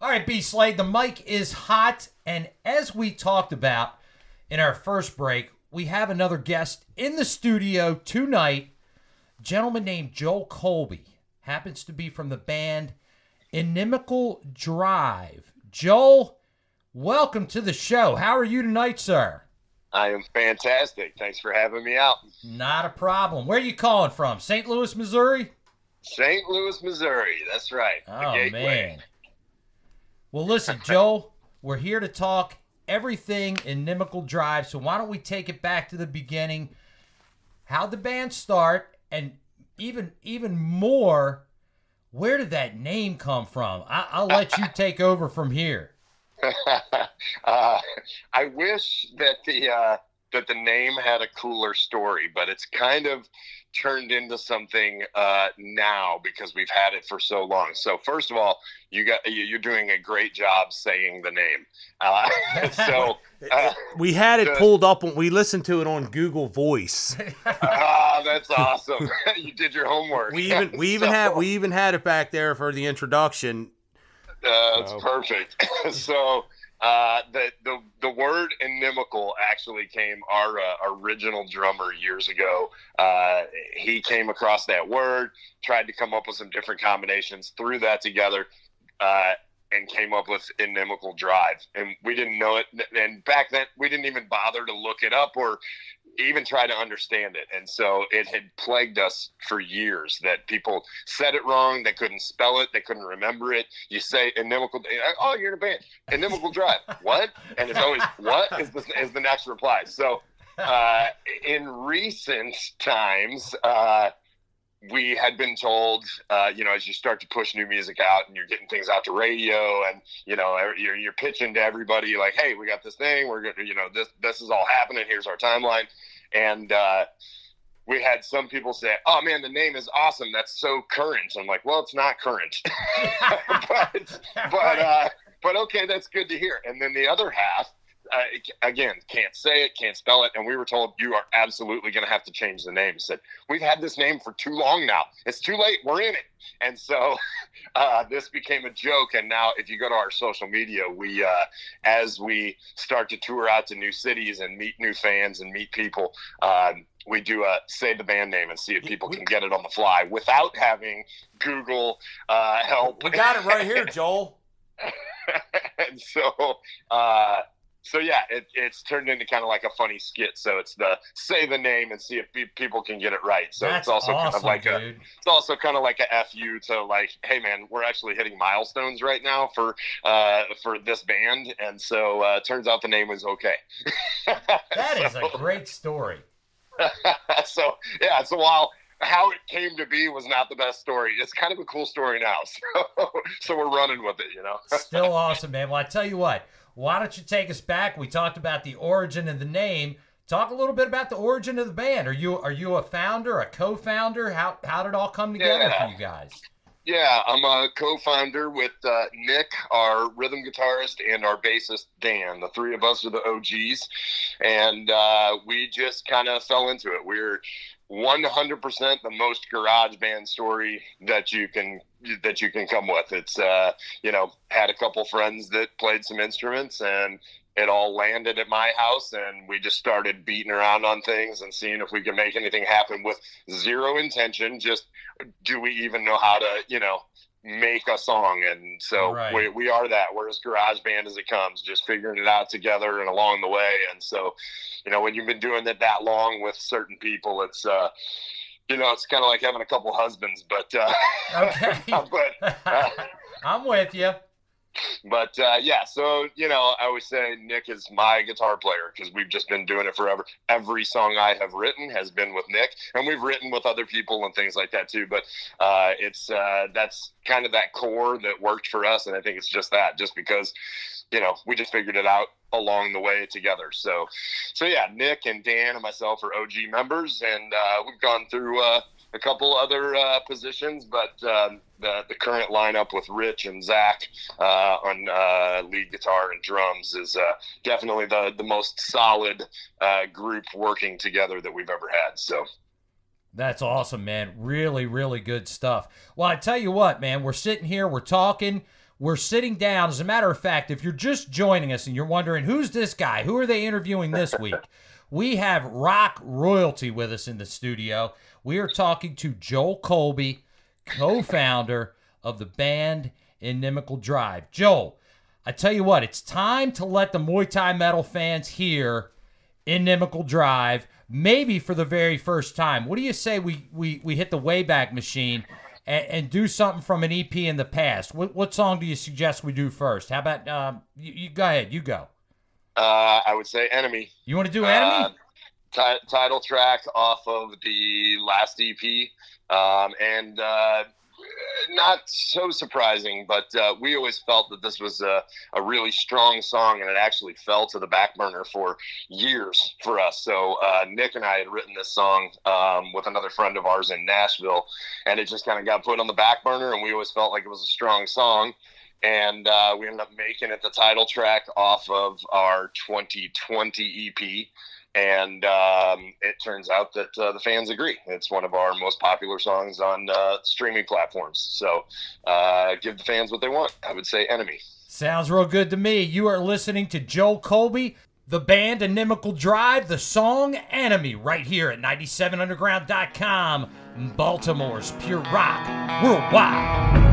All right, B Slade, the mic is hot. And as we talked about in our first break, we have another guest in the studio tonight. A gentleman named Joel Colby happens to be from the band Inimical Drive. Joel, welcome to the show. How are you tonight, sir? I am fantastic. Thanks for having me out. Not a problem. Where are you calling from? St. Louis, Missouri? St. Louis, Missouri. That's right. Oh, man. Well, listen, Joe, we're here to talk everything Inimical Drive. So why don't we take it back to the beginning? How the band start, and even even more, where did that name come from? I, will let you take over from here. uh, I wish that the uh, that the name had a cooler story, but it's kind of turned into something uh, now because we've had it for so long. So first of all, you got you're doing a great job saying the name. Uh, so uh, we had it pulled up when we listened to it on Google Voice. Ah, that's awesome! you did your homework. We even we even so, had we even had it back there for the introduction. That's perfect. so uh, the, the the word inimical actually came our uh, original drummer years ago. Uh, he came across that word, tried to come up with some different combinations, threw that together, uh, and came up with inimical drive. And we didn't know it. And back then, we didn't even bother to look it up or even try to understand it. And so it had plagued us for years that people said it wrong. They couldn't spell it. They couldn't remember it. You say inimical. Oh, you're in a band. Inimical drive. what? And it's always what is the, is the next reply. So uh, in recent times, uh, we had been told, uh, you know, as you start to push new music out and you're getting things out to radio and, you know, you're, you're pitching to everybody like, Hey, we got this thing. We're going to, you know, this, this is all happening. Here's our timeline. And, uh, we had some people say, "Oh man, the name is awesome. That's so current." I'm like, "Well, it's not current, but but uh, but okay, that's good to hear." And then the other half uh, again, can't say it, can't spell it. And we were told you are absolutely going to have to change the name. He said, We've had this name for too long now. It's too late. We're in it. And so uh, this became a joke. And now, if you go to our social media, we, uh, as we start to tour out to new cities and meet new fans and meet people, um, we do a say the band name and see if people can get it on the fly without having Google uh, help. We got it right here, Joel. and so, uh, so yeah, it, it's turned into kind of like a funny skit. So it's the say the name and see if people can get it right. So That's it's also awesome, kind of like dude. a it's also kind of like a fu to like, hey man, we're actually hitting milestones right now for uh, for this band, and so uh, turns out the name was okay. that so, is a great story. so yeah, so while how it came to be was not the best story. It's kind of a cool story now. So, so we're running with it, you know. Still awesome, man. Well, I tell you what, why don't you take us back? We talked about the origin of the name. Talk a little bit about the origin of the band. Are you are you a founder, a co-founder? How how did it all come together yeah. for you guys? Yeah, I'm a co-founder with uh, Nick, our rhythm guitarist, and our bassist Dan. The three of us are the OGs, and uh, we just kind of fell into it. We're 100% the most garage band story that you can that you can come with. It's uh you know had a couple friends that played some instruments and it all landed at my house and we just started beating around on things and seeing if we could make anything happen with zero intention. Just do we even know how to you know make a song. And so right. we, we are that. We're as garage band as it comes just figuring it out together and along the way. And so you know when you've been doing it that long with certain people it's uh you know it's kind of like having a couple husbands but uh okay. but uh, i'm with you but uh, yeah, so you know, I always say Nick is my guitar player because we've just been doing it forever. Every song I have written has been with Nick, and we've written with other people and things like that too. But uh, it's uh, that's kind of that core that worked for us, and I think it's just that, just because you know we just figured it out along the way together. So, so yeah, Nick and Dan and myself are OG members, and uh, we've gone through uh, a couple other uh, positions, but um, the the current lineup with Rich and Zach uh, on uh, lead guitar and drums is uh, definitely the the most solid uh, group working together that we've ever had. So. That's awesome, man. Really, really good stuff. Well, I tell you what, man, we're sitting here, we're talking, we're sitting down. As a matter of fact, if you're just joining us and you're wondering who's this guy, who are they interviewing this week, we have rock royalty with us in the studio. We are talking to Joel Colby, co-founder of the band Inimical Drive. Joel, I tell you what, it's time to let the Muay Thai metal fans hear Inimical Drive, maybe for the very first time. What do you say we we, we hit the Wayback Machine and, and do something from an EP in the past? What, what song do you suggest we do first? How about um, you, you go ahead, you go. Uh, I would say Enemy. You want to do Enemy? Uh, t- title track off of the last EP, um, and uh, not so surprising, but uh, we always felt that this was a, a, really strong song, and it actually fell to the back burner for years for us. So uh, Nick and I had written this song um, with another friend of ours in Nashville, and it just kind of got put on the back burner, and we always felt like it was a strong song. And uh, we ended up making it the title track off of our 2020 EP and um, it turns out that uh, the fans agree. It's one of our most popular songs on uh, streaming platforms. So uh, give the fans what they want. I would say Enemy. Sounds real good to me. You are listening to Joe Colby, the band Inimical Drive, the song Enemy, right here at 97underground.com, Baltimore's Pure Rock Worldwide.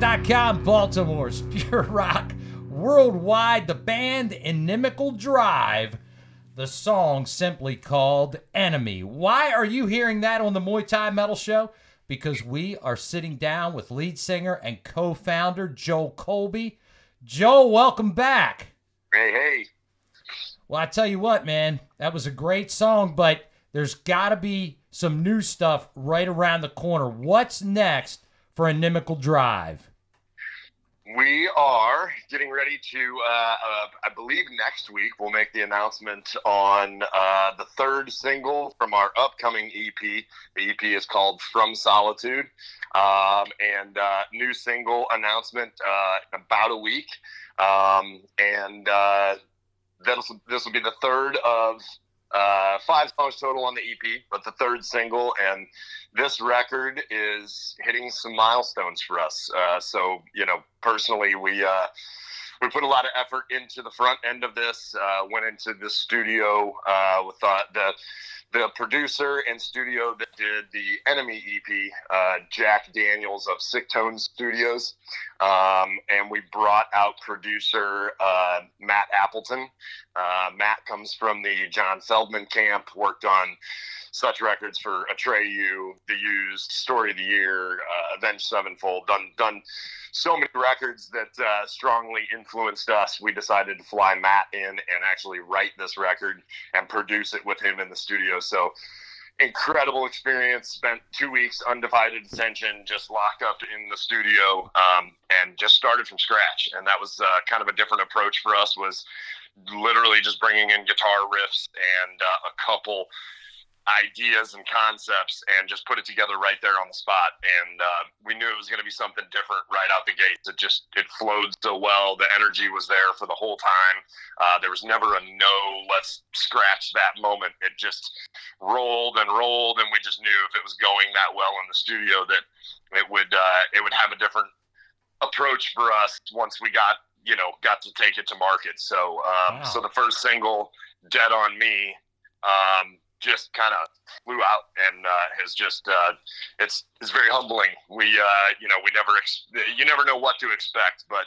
Com, Baltimore's Pure Rock Worldwide, the band Inimical Drive, the song simply called Enemy. Why are you hearing that on the Muay Thai Metal Show? Because we are sitting down with lead singer and co founder Joel Colby. Joel, welcome back. Hey, hey. Well, I tell you what, man, that was a great song, but there's got to be some new stuff right around the corner. What's next for Inimical Drive? We are getting ready to, uh, uh, I believe next week we'll make the announcement on uh, the third single from our upcoming EP. The EP is called From Solitude. Um, and uh, new single announcement uh, in about a week. Um, and uh, this will be the third of uh, five songs total on the EP, but the third single, and this record is hitting some milestones for us. Uh, so, you know, personally, we uh, we put a lot of effort into the front end of this. Uh, went into the studio uh, with the the producer and studio that did the Enemy EP, uh, Jack Daniels of Sick Tone Studios, um, and we brought out producer uh, Matt Appleton. Uh, Matt comes from the John Feldmann camp, worked on such records for Atreyu, The Used, Story of the Year, uh, Avenged Sevenfold, done done so many records that uh, strongly influenced us. We decided to fly Matt in and actually write this record and produce it with him in the studio. So incredible experience. Spent two weeks undivided attention, just locked up in the studio, um, and just started from scratch. And that was uh, kind of a different approach for us. Was literally just bringing in guitar riffs and uh, a couple ideas and concepts and just put it together right there on the spot. And uh, we knew it was going to be something different right out the gate. It just it flowed so well. The energy was there for the whole time. Uh, there was never a no. Let's scratch that moment. It just rolled and rolled, and we just knew if it was going that well in the studio that it would uh, it would have a different approach for us once we got you know got to take it to market. So um, wow. so the first single, "Dead on Me." Um, just kind of flew out and uh, has just uh, it's it's very humbling. We uh, you know we never ex- you never know what to expect, but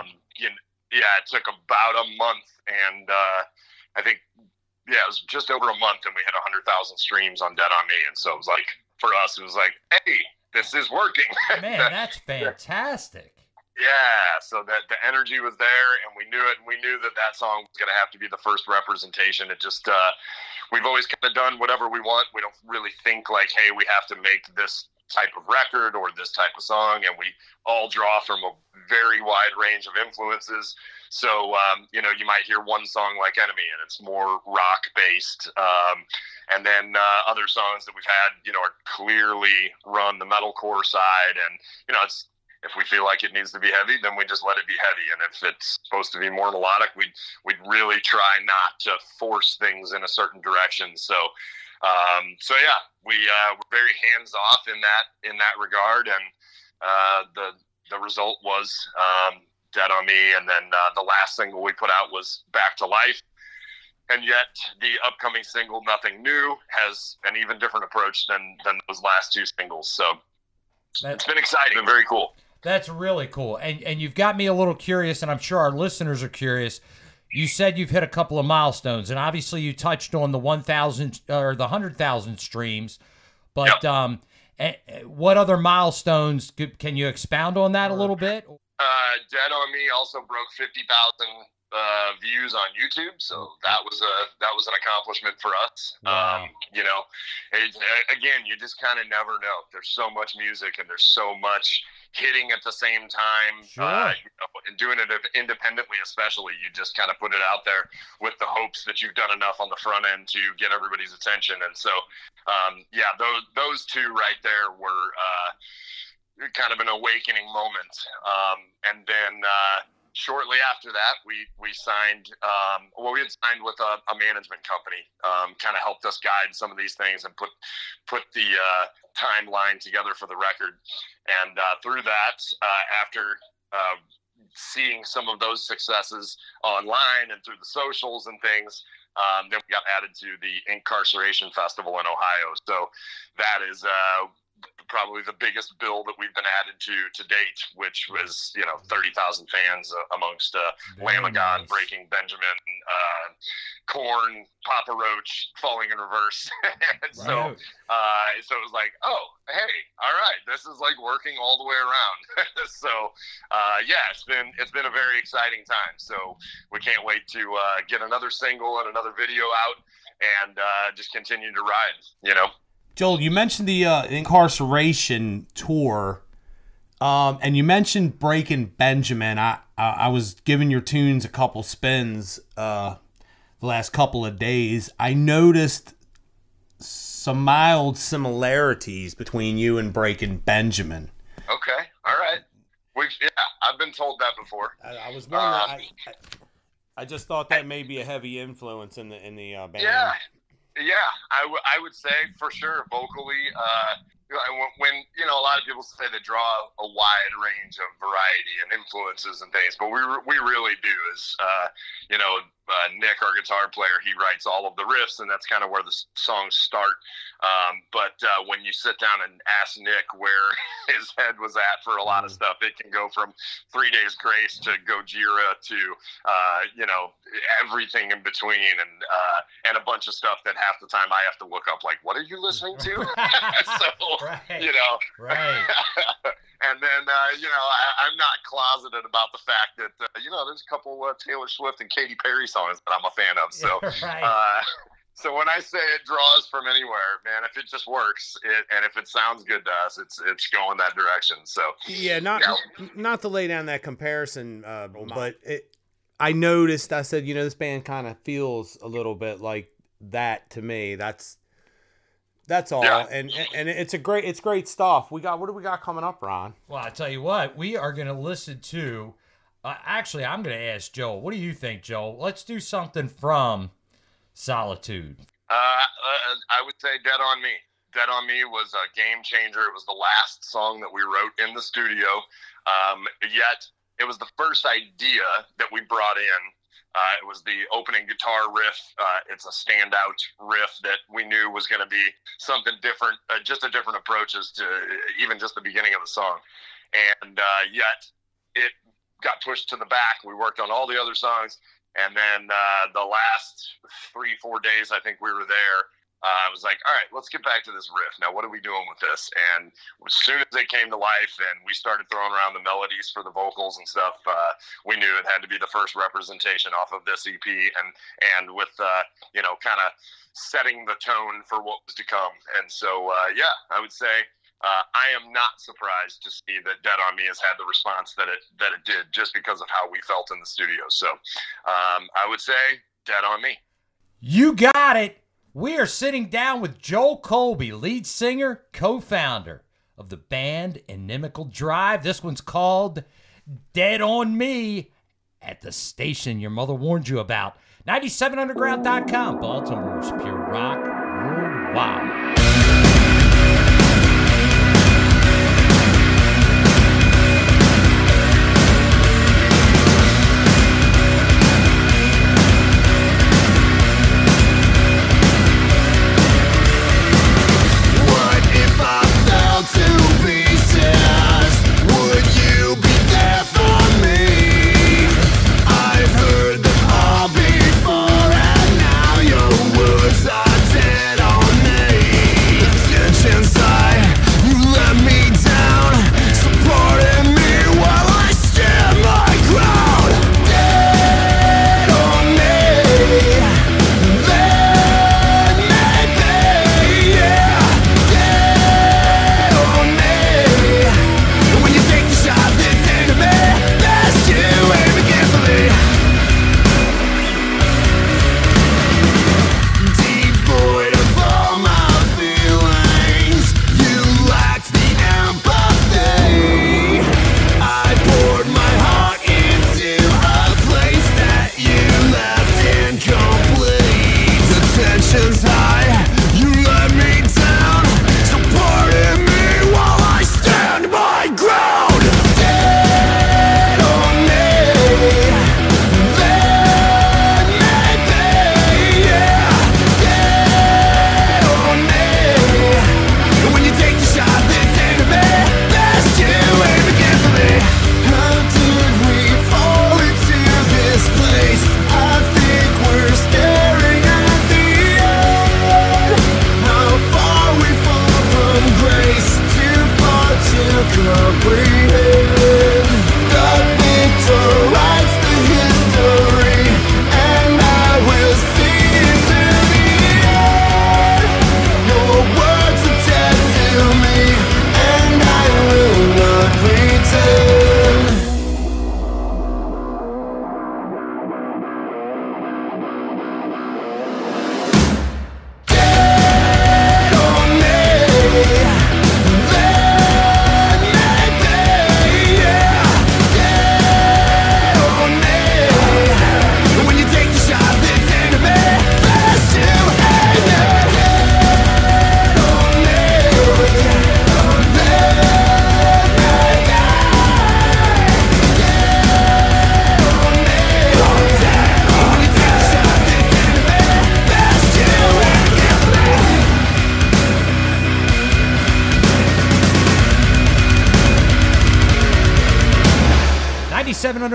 um, you yeah, it took about a month, and uh, I think yeah, it was just over a month, and we hit hundred thousand streams on Dead on Me, and so it was like for us, it was like, hey, this is working. Man, that's fantastic. Yeah, so that the energy was there, and we knew it, and we knew that that song was going to have to be the first representation. It just, uh, we've always kind of done whatever we want. We don't really think like, hey, we have to make this type of record or this type of song, and we all draw from a very wide range of influences. So, um, you know, you might hear one song like Enemy, and it's more rock based. Um, and then uh, other songs that we've had, you know, are clearly run the metalcore side, and you know, it's if we feel like it needs to be heavy, then we just let it be heavy. And if it's supposed to be more melodic, we'd we'd really try not to force things in a certain direction. So, um, so yeah, we uh, we're very hands off in that in that regard, and uh, the the result was um, "Dead on Me," and then uh, the last single we put out was "Back to Life." And yet, the upcoming single "Nothing New" has an even different approach than than those last two singles. So, it's been exciting and very cool. That's really cool. And and you've got me a little curious, and I'm sure our listeners are curious. You said you've hit a couple of milestones, and obviously you touched on the 1,000 or the 100,000 streams. But yep. um, what other milestones could, can you expound on that a little bit? Uh, Dead on Me also broke 50,000 uh, views on YouTube, so that was a that was an accomplishment for us. Wow. Um, you know, it, again, you just kind of never know. There's so much music and there's so much hitting at the same time sure. uh, you know, and doing it independently especially you just kind of put it out there with the hopes that you've done enough on the front end to get everybody's attention and so um, yeah those those two right there were uh, kind of an awakening moment um, and then uh, shortly after that, we we signed. Um, well, we had signed with a, a management company, um, kind of helped us guide some of these things and put put the uh, timeline together for the record. And uh, through that, uh, after uh, seeing some of those successes online and through the socials and things. Um, then we got added to the Inkcarceration Festival in Ohio. So that is uh, probably the biggest bill that we've been added to to date, which was you know thirty thousand fans uh, amongst uh, God, nice. Breaking Benjamin, uh, Korn, Papa Roach, Falling in Reverse. so uh, so it was like, oh hey, all right, this is like working all the way around. so uh, yeah, it's been it's been a very exciting time. So we can't wait to uh, get another single and another video out and uh, just continue to ride. You know. Joel, you mentioned the uh, Inkcarceration tour, um, and you mentioned Breaking Benjamin. I, I, I was giving your tunes a couple spins uh, the last couple of days. I noticed some mild similarities between you and Breaking Benjamin. Okay, all right. We've yeah, I've been told that before. I, I was wondering. Uh, I, I, just thought that may be a heavy influence in the in the uh, band. Yeah, yeah, I, w- I would say for sure vocally. Uh, when you know a lot of people say they draw a wide range of variety and influences and things, but we we really do. Is uh, you know uh, Nick, our guitar player, he writes all of the riffs, and that's kind of where the songs start. Um, but uh, when you sit down and ask Nick where his head was at for a lot of mm. stuff, it can go from Three Days Grace to Gojira to uh, you know everything in between, and uh, and a bunch of stuff that half the time I have to look up, like what are you listening to? so right. you know, right. and then uh, you know I, am not closeted about the fact that uh, you know there's a couple uh, Taylor Swift and Katy Perry songs that I'm a fan of. So, right. Uh, so when I say it draws from anywhere, man, if it just works, it, and if it sounds good to us, it's it's going that direction. So yeah, not not to lay down that comparison, uh, but it, I noticed. I said, you know, this band kind of feels a little bit like that to me. That's that's all, yeah. and and it's a great it's great stuff. We got what do we got coming up, Ron? Well, I tell you what, we are going to listen to. Uh, actually, I'm going to ask Joel. What do you think, Joel? Let's do something from Solitude. Uh, uh, I would say "Dead on Me." "Dead on Me" was a game changer. It was the last song that we wrote in the studio. Um, yet, it was the first idea that we brought in uh, it was the opening guitar riff. Uh, it's a standout riff that we knew was going to be something different, uh, just a different approach as to even just the beginning of the song. And uh, yet it got pushed to the back. We worked on all the other songs. And then uh, the last three, four days, I think we were there uh, I was like, all right, let's get back to this riff. Now, what are we doing with this? And as soon as it came to life and we started throwing around the melodies for the vocals and stuff, uh, we knew it had to be the first representation off of this EP and, and with, uh, you know, kind of setting the tone for what was to come. And so, uh, yeah, I would say uh, I am not surprised to see that Dead on Me has had the response that it, that it did just because of how we felt in the studio. So um, I would say Dead on Me. You got it. We are sitting down with Joel Colby, lead singer, co founder of the band Inimical Drive. This one's called Dead on Me at the station your mother warned you about. 97underground.com, Baltimore's Pure Rock Worldwide.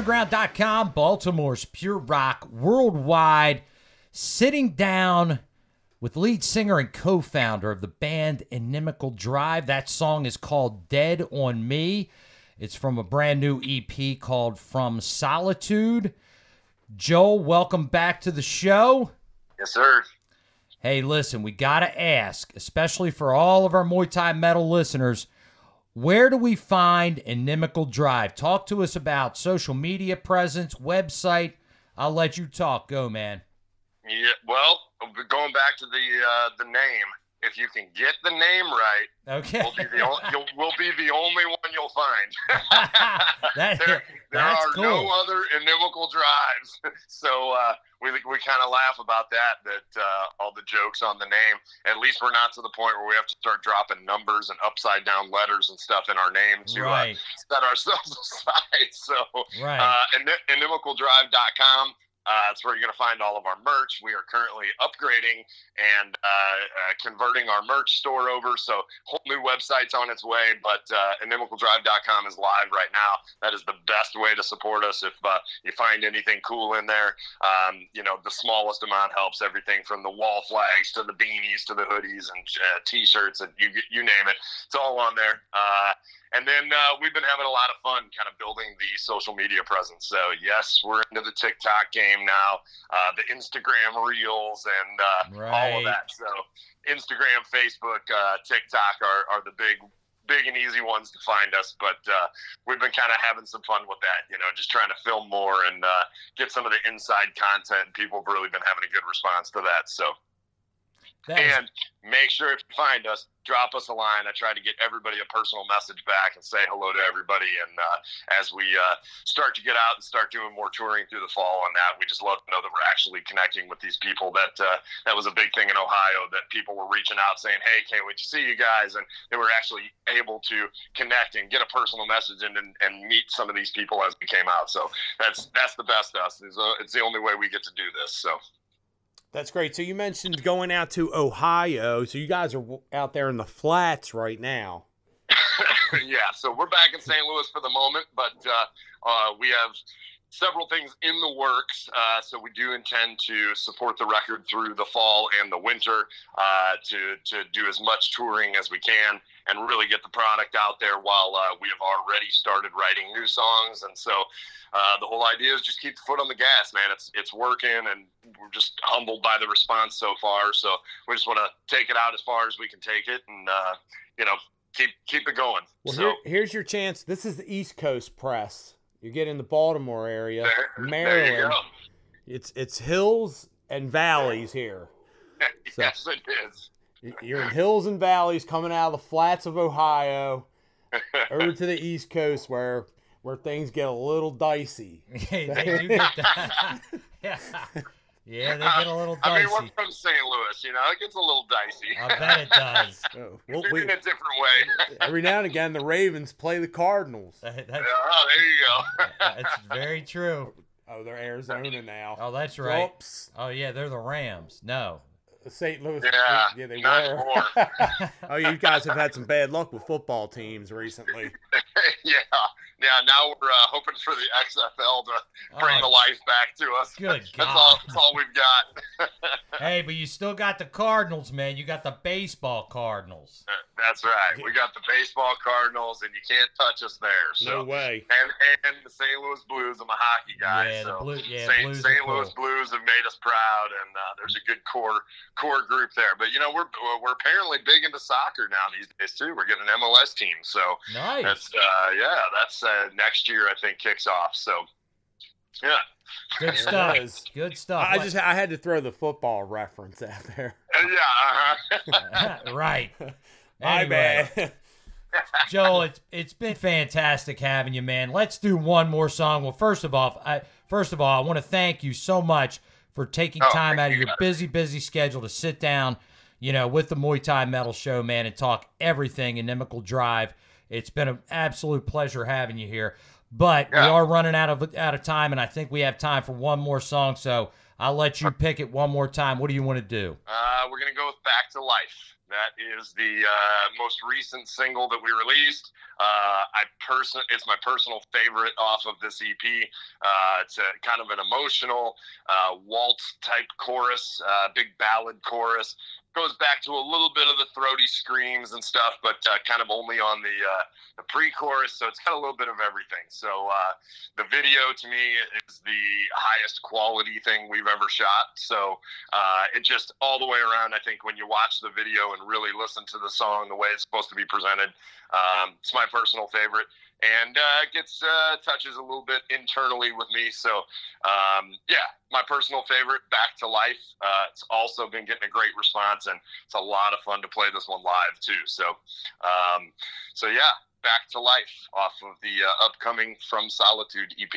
11underground.com, Baltimore's Pure Rock Worldwide, sitting down with lead singer and co founder of the band Inimical Drive. That song is called Dead on Me. It's from a brand new EP called From Solitude. Joel, welcome back to the show. Yes, sir. Hey, listen, we got to ask, especially for all of our Muay Thai metal listeners, where do we find Inimical Drive? Talk to us about social media presence, website. I'll let you talk. Go, man. Yeah, well, going back to the uh, the name, if you can get the name right, okay, we'll be the, o- you'll, we'll be the only one you'll find. that, there there are cool. no other inimical drives. so uh, we we kind of laugh about that. That uh, all the jokes on the name. At least we're not to the point where we have to start dropping numbers and upside down letters and stuff in our name to Right. uh, set ourselves aside. So Right. uh, ini- inimicaldrive.com. Uh, it's where you're going to find all of our merch. We are currently upgrading and uh, uh, converting our merch store over. So, whole new website's on its way, but uh, inimicaldrive.com is live right now. That is the best way to support us. If uh, you find anything cool in there, um, you know, the smallest amount helps. Everything from the wall flags to the beanies to the hoodies and uh, t shirts, and you, you name it. It's all on there. And then uh, we've been having a lot of fun kind of building the social media presence. So, yes, we're into the TikTok game now, uh, the Instagram reels, and uh, all Right. of that. So, Instagram, Facebook, uh, TikTok are, are the big, big and easy ones to find us. But uh, we've been kind of having some fun with that, you know, just trying to film more and uh, get some of the inside content. People have really been having a good response to that. So, That is- and make sure if you find us, drop us a line. I try to get everybody a personal message back and say hello to everybody. And uh, as we uh, start to get out and start doing more touring through the fall on that, we just love to know that we're actually connecting with these people. That uh, that was a big thing in Ohio. That people were reaching out saying, "Hey, can't wait to see you guys," and they were actually able to connect and get a personal message and and, and meet some of these people as we came out. So that's that's the best us. It's, uh, it's the only way we get to do this. So. That's great. So you mentioned going out to Ohio. So you guys are out there in the flats right now. yeah, so we're back in St. Louis for the moment, but uh, uh, we have several things in the works. Uh, so we do intend to support the record through the fall and the winter uh, to to do as much touring as we can and really get the product out there. While uh, we have already started writing new songs, and so uh, the whole idea is just keep the foot on the gas, man. It's it's working, and we're just humbled by the response so far. So we just want to take it out as far as we can take it, and uh, you know keep keep it going. Well, so. here, here's your chance. This is the East Coast press. You get in the Baltimore area, There, there Maryland. go. It's it's hills and valleys here. So- yes, it is. You're in hills and valleys coming out of the flats of Ohio over to the East Coast where where things get a little dicey. they get yeah. yeah, they get a little dicey. I mean, we're from St. Louis, you know, it gets a little dicey. I bet it does. Oh, well, in a different way. every now and again, the Ravens play the Cardinals. That- that's, oh, there you go. that's very true. Oh, they're Arizona now. Oh, that's right. Oops. Oh, yeah, they're the Rams. No. St. Louis. Yeah, yeah, they not were. oh, you guys have had some bad luck with football teams recently. yeah, yeah. Now we're uh, hoping for the XFL to bring the Oh, life back to us. good That's all. That's all we've got. Hey, but you still got the Cardinals, man. You got the baseball Cardinals. That's right. We got the baseball Cardinals, and you can't touch us there. So. No way. and and the St. Louis Blues. I'm a hockey guy, Yeah, the Blue- yeah, St. Blues St. are Louis cool. Blues have made us proud, and uh, there's a good core core group there. But you know, we're we're apparently big into soccer now these days too. We're getting an MLS team, so Nice. that's uh, yeah, that's uh, next year I think kicks off. So yeah, Good stuff. Good stuff. I just I had to throw the football reference out there. Uh, yeah. Uh-huh. right. My Anyway, bad. Joel, it's it's been fantastic having you, man. Let's do one more song. Well, first of all, I first of all, I want to thank you so much for taking Oh, time out of you, your busy, busy schedule to sit down, you know, with the Muay Thai Metal Show, man, and talk everything Inimical Drive. It's been an absolute pleasure having you here. But we are running out of out of time, and I think we have time for one more song. So I'll let you pick it one more time. What do you want to do? Uh, we're gonna go with "Back to Life." That is the uh, most recent single that we released. Uh, I person, it's my personal favorite off of this EP. Uh, it's a kind of an emotional uh, waltz type chorus, uh, big ballad chorus goes back to a little bit of the throaty screams and stuff, but uh, kind of only on the uh, the pre-chorus. So it's got a little bit of everything. So the video to me is the highest quality thing we've ever shot. So it just all the way around. I think when you watch the video and really listen to the song the way it's supposed to be presented, um, it's my personal favorite and uh, gets uh, touches a little bit internally with me. So, um, yeah, my personal favorite, Back to Life. Uh, it's also been getting a great response, and it's a lot of fun to play this one live too. So, um, so yeah, Back to Life off of the uh, upcoming From Solitude EP.